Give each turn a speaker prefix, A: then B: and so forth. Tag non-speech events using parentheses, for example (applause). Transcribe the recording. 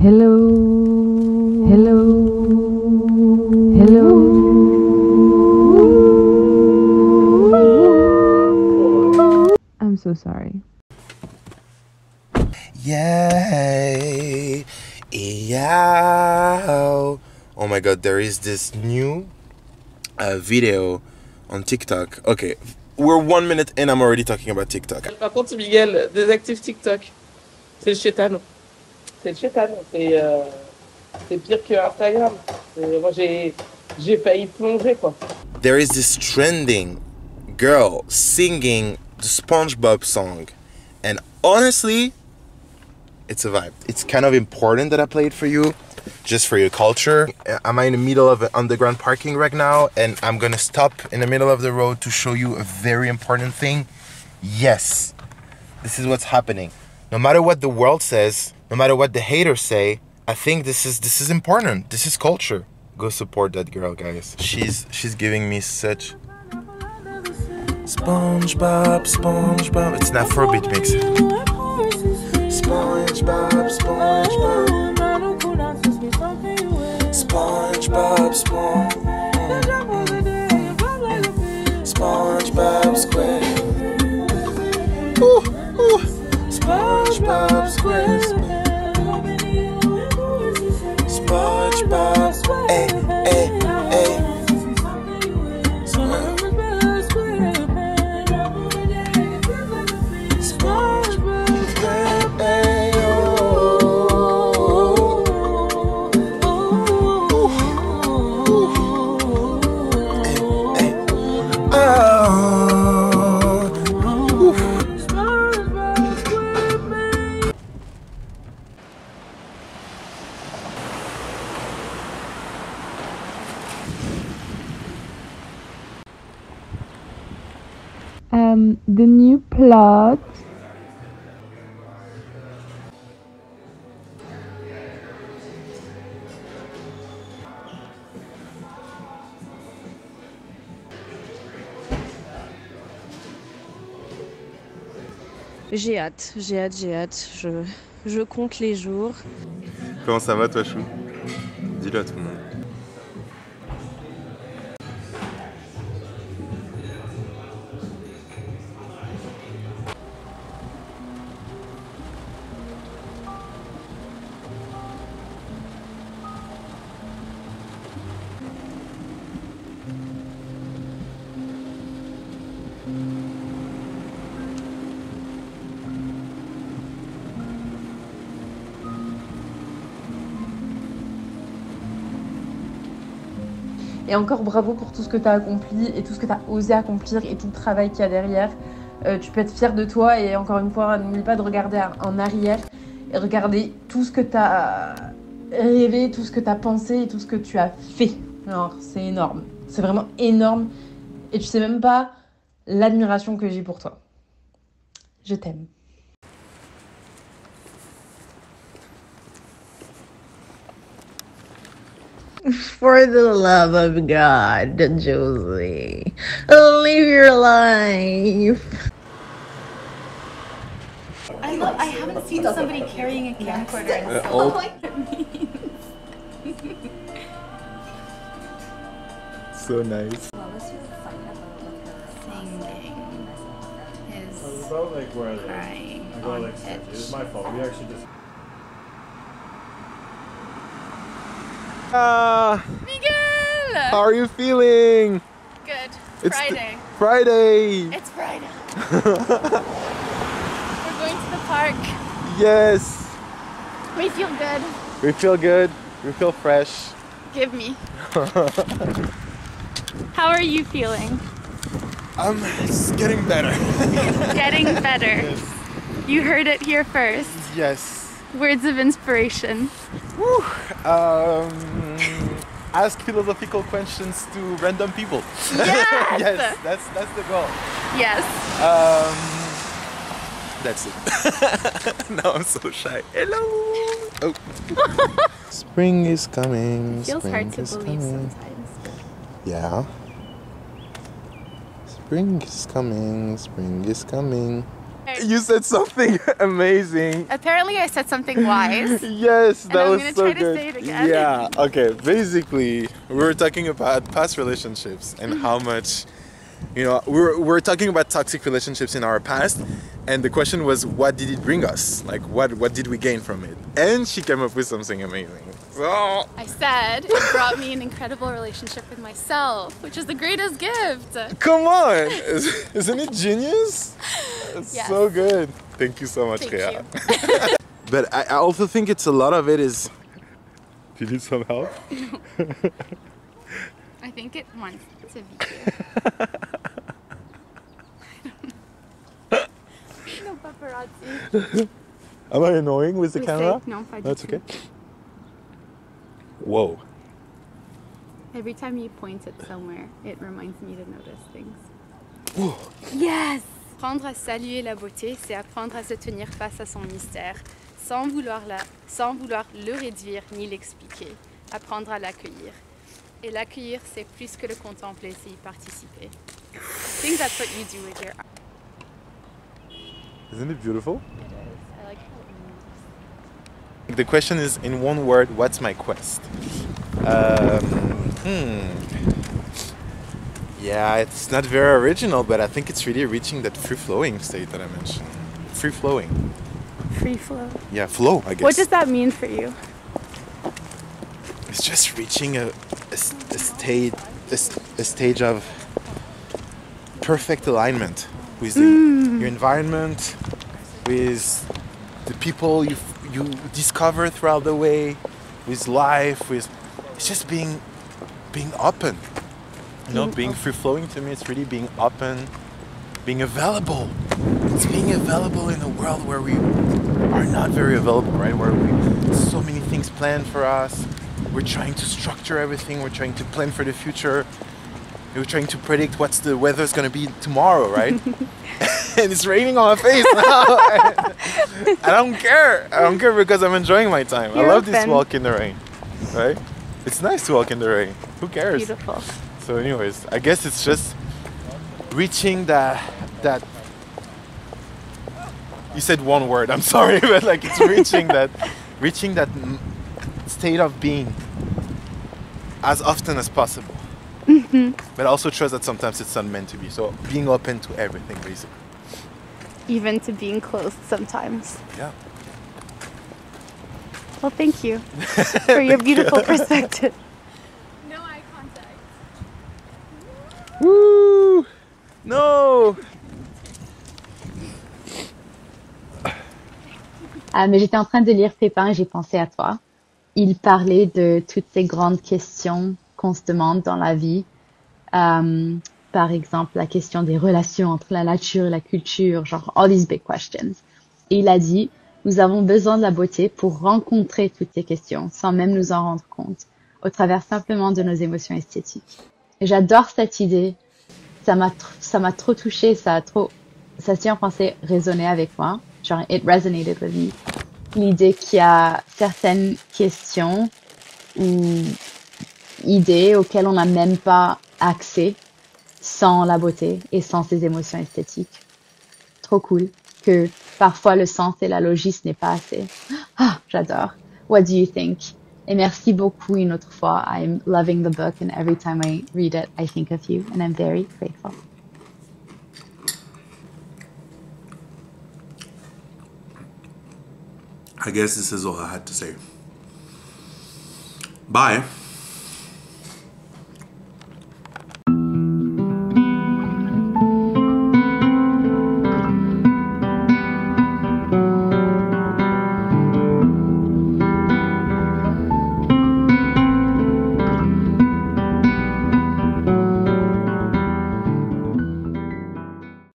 A: Hello. Hello. Hello. I'm so sorry.
B: Yay! Yow! Oh my god, there is this new uh, video on TikTok. Okay, we're one minute in, I'm already talking about TikTok.
C: Par contre, Miguel, désactive TikTok. C'est le chétan. C'est le chétan. C'est euh, pire que Instagram. Moi, j'ai failli plonger, quoi.
B: There is this trending girl singing the SpongeBob song, and honestly, it's a vibe. It's kind of important that I play it for you, just for your culture. Am I'm in the middle of an underground parking right now, and I'm gonna stop in the middle of the road to show you a very important thing. Yes, this is what's happening. No matter what the world says, no matter what the haters say, I think this is this is important. This is culture. Go support that girl, guys. She's she's giving me such SpongeBob, SpongeBob. It's not for a beat mix. SpongeBob, SpongeBob, SpongeBob, SpongeBob SpongeBob
D: J'ai hâte, j'ai hâte, j'ai hâte. Je, je compte les jours.
B: Comment ça va toi Chou? Dis-le à tout le monde.
E: Et encore bravo pour tout ce que tu as accompli et tout ce que tu as osé accomplir et tout le travail qu'il y a derrière. Euh, tu peux être fier de toi et encore une fois, n'oublie pas de regarder en arrière et regarder tout ce que tu as rêvé, tout ce que tu as pensé et tout ce que tu as fait. Alors, c'est énorme. C'est vraiment énorme. Et tu sais même pas l'admiration que j'ai pour toi. Je t'aime. (laughs)
F: For the love of God, Josie, live your life.
G: I love. I haven't seen somebody carrying a camcorder in uh, so
B: oh. (laughs) So nice.
G: Singing is
H: about like where I live.
G: crying
H: I go
G: on
H: like it was my fault. We actually just.
B: Ah,
G: Miguel!
B: how are you feeling?
G: Good.
B: It's
G: Friday.
B: Friday.
G: It's Friday. (laughs) We're going to the park.
B: yes.
G: We feel good.
B: We feel good. We feel fresh.
G: Give me. How are you feeling?
B: I'm getting better. (laughs)
G: Getting better. You heard it here first.
B: yes.
G: Words of inspiration.
B: Whew. Um, ask philosophical questions to random people. (laughs)
G: Yes!
B: yes, that's that's the goal.
G: Yes.
B: Um, that's it. (laughs) now I'm so shy. Hello. Oh. (laughs) Spring is coming.
G: Feels
B: spring
G: hard to
B: is
G: believe
B: coming.
G: sometimes.
B: Yeah. Spring is coming. Spring is coming. You said something (laughs) amazing.
G: Apparently, I said something wise. (laughs)
B: Yes, that
G: I'm
B: was
G: gonna
B: so
G: try to
B: good.
G: say it again.
B: Yeah. Okay. Basically, we were talking about past relationships and how much, you know, we we're we're talking about toxic relationships in our past, and the question was, what did it bring us? Like, what what did we gain from it? And she came up with something amazing. So
G: I said it brought me an incredible relationship with myself, which is the greatest gift.
B: come on, Is- isn't it genius? It's
G: Yes.
B: so good. Thank you so much,
G: Thank
B: Rhea.
G: you. (laughs)
B: But I, I also think it's a lot of it is. Do you need some help? (laughs)
G: I think it wants to be (laughs) paparazzi. (laughs)
B: Am I annoying with the
G: Oui,
B: camera?
G: pas du
B: That's okay. Whoa.
G: Every time you point it somewhere, it reminds me to notice things.
B: Ooh.
G: Yes! Apprendre à saluer la beauté, c'est apprendre à se tenir face à son mystère, sans vouloir, la, sans vouloir le réduire ni l'expliquer. Apprendre à l'accueillir. Et l'accueillir, c'est plus que le contempler, c'est y participer. I think that's what you do with your art.
B: Isn't it beautiful? It is.
G: I like how it moves.
B: The question is in one word, what's my quest? Um, hmm. Yeah, it's not very original, but I think it's really reaching that free flowing state that I mentioned. Free flowing.
G: Free flow.
B: Yeah, flow, I guess.
G: What does that mean for you?
B: it's just reaching a a state a, s- a stage of perfect alignment with the, mm. your environment with the people you you discover throughout the way with life with it's just being being open. You know mm. being free flowing to me it's really being open being available. It's being available in a world where we are not very available right? Where we so many things planned for us. We're trying to structure everything. We're trying to plan for the future we're trying to predict what's the weather's going to be tomorrow right? (laughs) And it's raining on my face now. (laughs) I don't care. I don't care because I'm enjoying my time. I
G: You're
B: love this walk in the rain right? It's nice to walk in the rain. Who cares?
G: Beautiful.
B: so anyways I guess it's just reaching that that you said one word. I'm (laughs) sorry but like it's reaching that reaching that state of being as often as possible but also trust that sometimes it's not meant to be so being open to everything basically
G: Even to being closed sometimes.
B: yeah
G: Well, thank you (laughs) for your beautiful perspective. (laughs) No eye contact.
B: Woo! no
F: Ah, mais j'étais en train de lire Pépin et j'ai pensé à toi. Il parlait de toutes ces grandes questions qu'on se demande dans la vie. Euh, par exemple, la question des relations entre la nature et la culture, genre all these big questions. Et il a dit, nous avons besoin de la beauté pour rencontrer toutes ces questions sans même nous en rendre compte, au travers simplement de nos émotions esthétiques. Et j'adore cette idée. Ça m'a, ça m'a trop touchée, ça a trop, ça se dit en français résonné avec moi. Genre, it resonated with me. L'idée qu'il y a certaines questions ou idées auxquelles on n'a même pas accès sans la beauté et sans ces émotions esthétiques. Trop cool que parfois le sens et la logique n'est pas assez. (gasps) Ah, j'adore. What do you think? Et merci beaucoup une autre fois. I'm loving the book and every time I read it, I think of you and I'm very grateful.
B: I guess this is all I had to say bye